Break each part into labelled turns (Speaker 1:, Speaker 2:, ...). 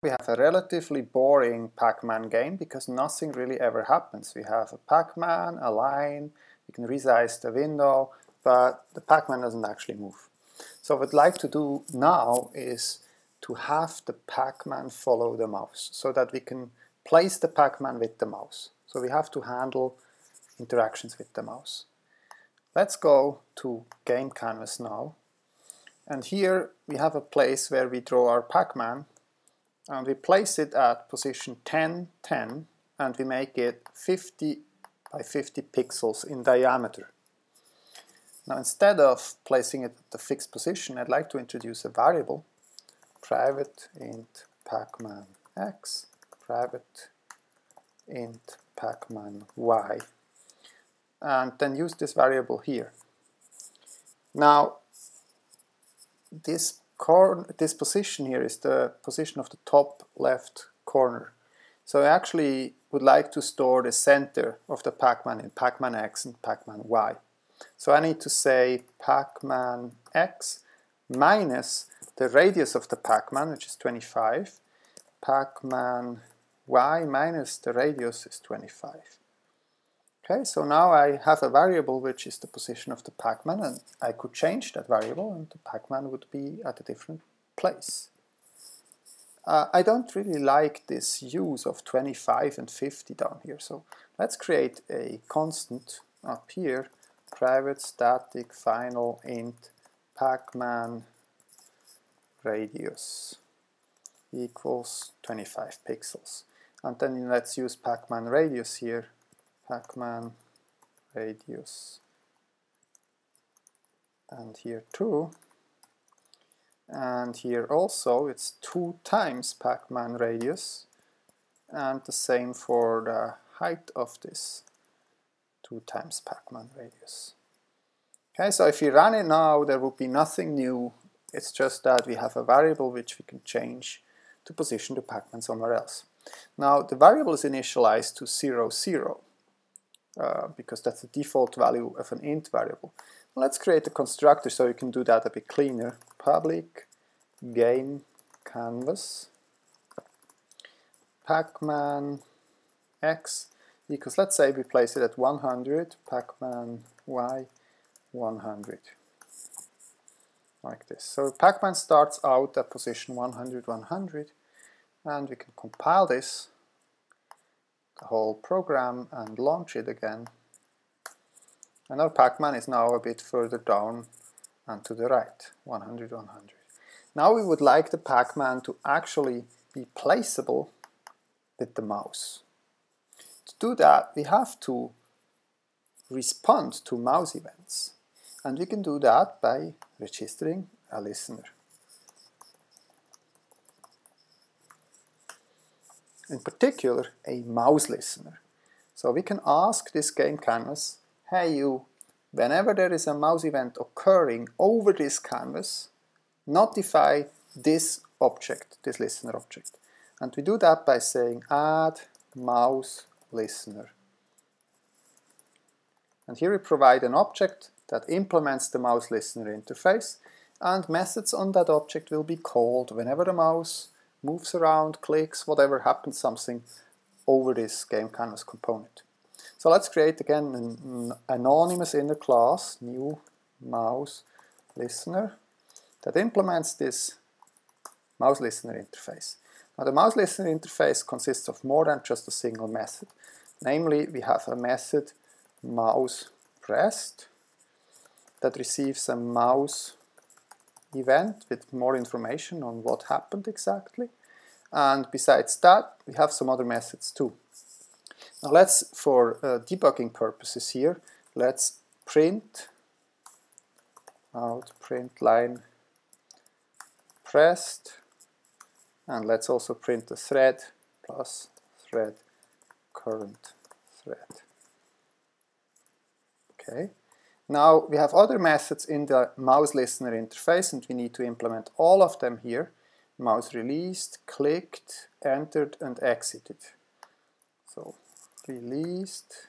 Speaker 1: We have a relatively boring Pac-Man game because nothing really ever happens. We have a Pac-Man, a line, we can resize the window, but the Pac-Man doesn't actually move. So what I'd like to do now is to have the Pac-Man follow the mouse so that we can place the Pac-Man with the mouse. So we have to handle interactions with the mouse. Let's go to game canvas now. And here we have a place where we draw our Pac-Man and we place it at position 10, 10 and we make it 50 by 50 pixels in diameter. Now instead of placing it at the fixed position, I'd like to introduce a variable, private int pacman x, private int pacman y, and then use this variable here. Now, this this position here is the position of the top left corner. So I actually would like to store the center of the Pacman in Pacman X and Pacman Y. So I need to say Pacman X minus the radius of the Pacman, which is 25, Pacman Y minus the radius is 25. Okay, so now I have a variable which is the position of the Pacman and I could change that variable and the Pacman would be at a different place. Uh, I don't really like this use of 25 and 50 down here, so let's create a constant up here, private static final int pacman radius equals 25 pixels. And then let's use pacman radius here Pacman radius. And here too and here also it's 2 times Pacman radius. And the same for the height of this. 2 times Pacman radius. Okay, so if you run it now there will be nothing new. It's just that we have a variable which we can change to position the Pacman somewhere else. Now the variable is initialized to 0, 0 uh, because that's the default value of an int variable. Let's create a constructor so you can do that a bit cleaner. Public game canvas pacman x equals, let's say we place it at 100, pacman y 100 like this. So pacman starts out at position 100, 100 and we can compile this the whole program and launch it again. And our Pacman is now a bit further down and to the right, 100, 100. Now we would like the Pacman to actually be placeable with the mouse. To do that, we have to respond to mouse events. And we can do that by registering a listener. In particular a mouse listener. So we can ask this game canvas, hey you, whenever there is a mouse event occurring over this canvas, notify this object, this listener object. And we do that by saying add mouse listener. And here we provide an object that implements the mouse listener interface and methods on that object will be called whenever the mouse moves around, clicks, whatever happens something over this game canvas component. So let's create again an anonymous inner class, new mouse listener, that implements this mouse listener interface. Now the mouse listener interface consists of more than just a single method. Namely, we have a method mouse pressed that receives a mouse event with more information on what happened exactly. And besides that, we have some other methods too. Now let's, for uh, debugging purposes here, let's print out print line pressed and let's also print the thread plus thread current thread. Okay. Now we have other methods in the mouse listener interface and we need to implement all of them here. Mouse released, clicked, entered and exited. So released,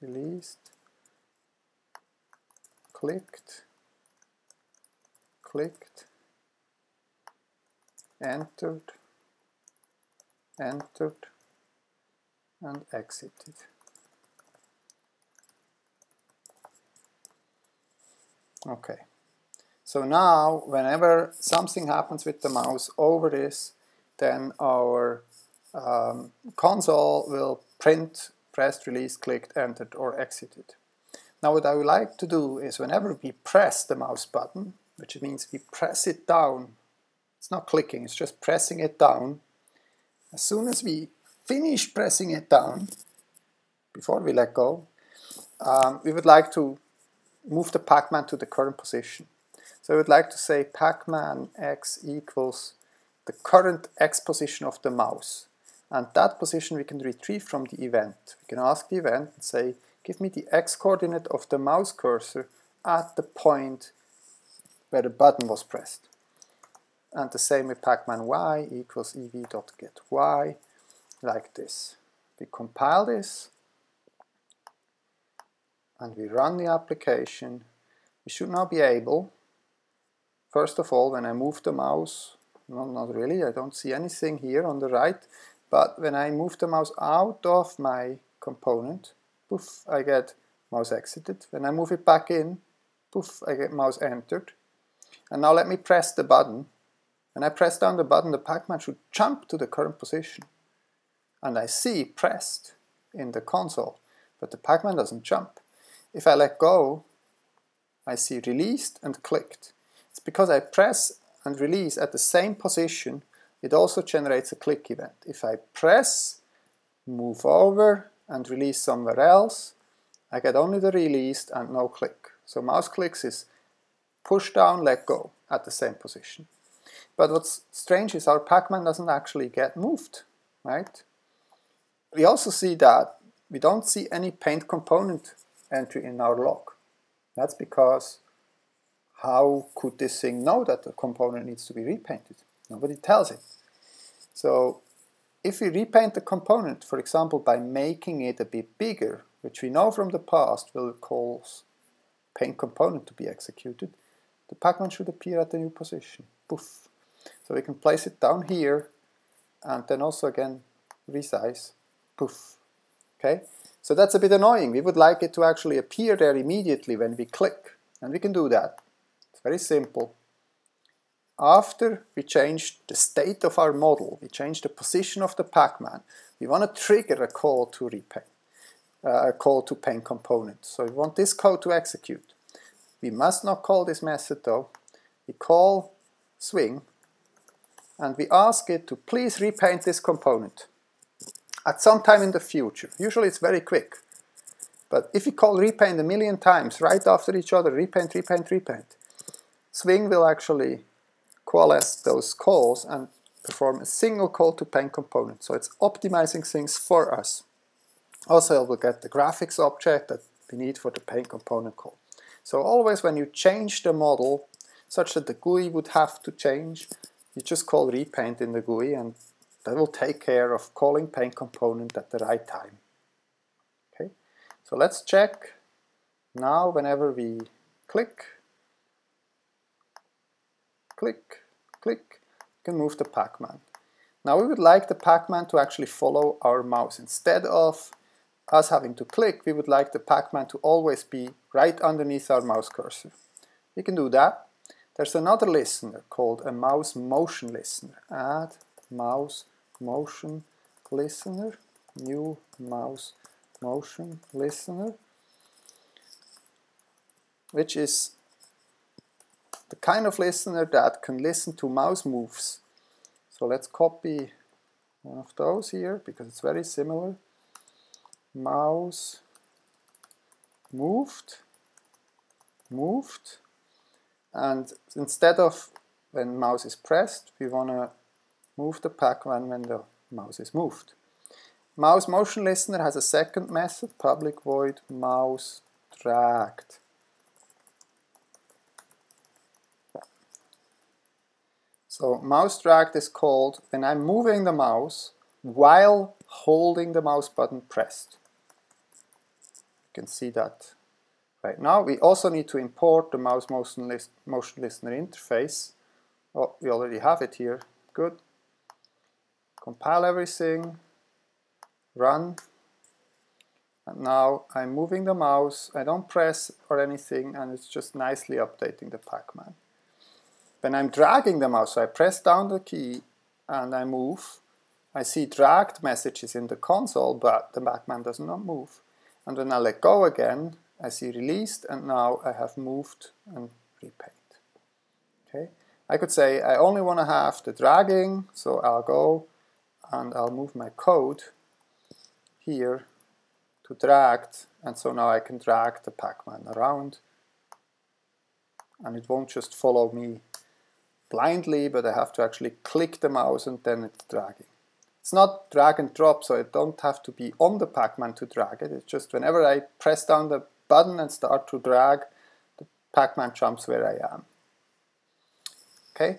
Speaker 1: released, clicked, clicked, entered, entered, and exited. Okay. So now, whenever something happens with the mouse over this, then our um, console will print pressed, released, clicked, entered, or exited. Now what I would like to do is whenever we press the mouse button, which means we press it down, it's not clicking, it's just pressing it down. As soon as we finish pressing it down, before we let go, um, we would like to move the Pacman to the current position. So I would like to say Pacman x equals the current x position of the mouse. And that position we can retrieve from the event. We can ask the event and say, give me the x-coordinate of the mouse cursor at the point where the button was pressed. And the same with pacman y equals ev.getY, like this. We compile this, and we run the application. We should now be able, first of all, when I move the mouse, no, not really, I don't see anything here on the right, but when I move the mouse out of my component, poof, I get mouse exited. When I move it back in, poof, I get mouse entered. And now let me press the button. When I press down the button, the Pacman should jump to the current position. And I see pressed in the console, but the Pacman doesn't jump. If I let go, I see released and clicked. It's because I press and release at the same position it also generates a click event. If I press, move over, and release somewhere else, I get only the released and no click. So mouse clicks is push down, let go at the same position. But what's strange is our Pacman doesn't actually get moved, right? We also see that we don't see any paint component entry in our log. That's because how could this thing know that the component needs to be repainted? Nobody tells it. So if we repaint the component, for example, by making it a bit bigger, which we know from the past will cause paint component to be executed, the Pacman should appear at the new position. Poof. So we can place it down here and then also again resize. Poof. Okay? So that's a bit annoying. We would like it to actually appear there immediately when we click. And we can do that. It's very simple after we change the state of our model, we change the position of the Pacman, we want to trigger a call to repaint, uh, a call to paint component. So we want this code to execute. We must not call this method though. We call swing and we ask it to please repaint this component at some time in the future. Usually it's very quick. But if we call repaint a million times right after each other, repaint, repaint, repaint, swing will actually coalesce those calls and perform a single call to paint component. So it's optimizing things for us. Also, it will get the graphics object that we need for the paint component call. So always when you change the model such that the GUI would have to change, you just call repaint in the GUI and that will take care of calling paint component at the right time. Okay, so let's check now whenever we click, click, click, you can move the Pacman. Now we would like the Pacman to actually follow our mouse. Instead of us having to click, we would like the Pacman to always be right underneath our mouse cursor. We can do that. There's another listener called a mouse motion listener. Add mouse motion listener, new mouse motion listener, which is the kind of listener that can listen to mouse moves. So let's copy one of those here because it's very similar. Mouse moved, moved, and instead of when mouse is pressed, we want to move the Pacman when the mouse is moved. Mouse motion listener has a second method, public void mouse dragged. So mouse drag is called when I'm moving the mouse while holding the mouse button pressed. You can see that right now. We also need to import the mouse motion, list, motion listener interface. Oh, we already have it here. Good. Compile everything, run, and now I'm moving the mouse, I don't press or anything, and it's just nicely updating the Pacman. When I'm dragging the mouse, so I press down the key and I move, I see dragged messages in the console, but the Pacman does not move. And when I let go again, I see released, and now I have moved and repaint. Okay, I could say I only want to have the dragging, so I'll go and I'll move my code here to dragged, and so now I can drag the Pacman around, and it won't just follow me blindly, but I have to actually click the mouse and then it's dragging. It's not drag and drop, so I don't have to be on the Pacman to drag it. It's just whenever I press down the button and start to drag, the Pacman jumps where I am. Okay,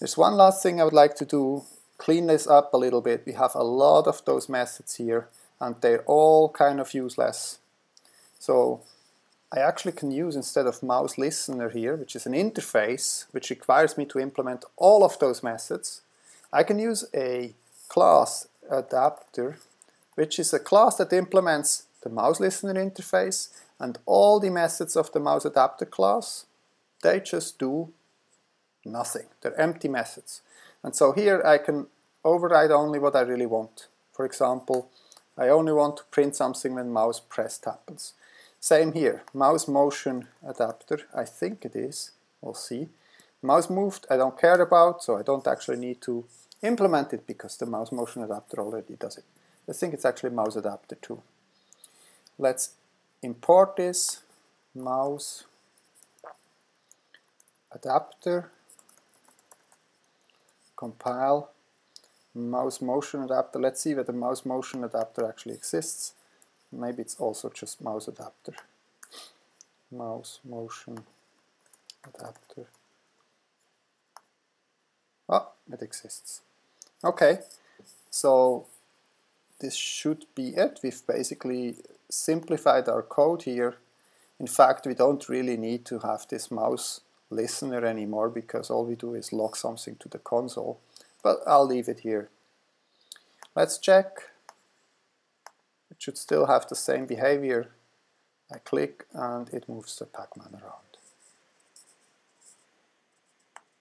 Speaker 1: there's one last thing I would like to do, clean this up a little bit. We have a lot of those methods here, and they're all kind of useless. So I actually can use instead of mouse listener here, which is an interface which requires me to implement all of those methods, I can use a class adapter, which is a class that implements the mouse listener interface and all the methods of the mouse adapter class, they just do nothing. They're empty methods. And so here I can override only what I really want. For example, I only want to print something when mouse pressed happens. Same here, mouse motion adapter, I think it is, we'll see. Mouse moved, I don't care about, so I don't actually need to implement it because the mouse motion adapter already does it. I think it's actually mouse adapter too. Let's import this mouse adapter, compile mouse motion adapter. Let's see whether mouse motion adapter actually exists. Maybe it's also just mouse adapter. Mouse motion adapter. Oh, it exists. Okay, so this should be it. We've basically simplified our code here. In fact, we don't really need to have this mouse listener anymore because all we do is log something to the console. But I'll leave it here. Let's check. It should still have the same behavior. I click and it moves the Pacman around.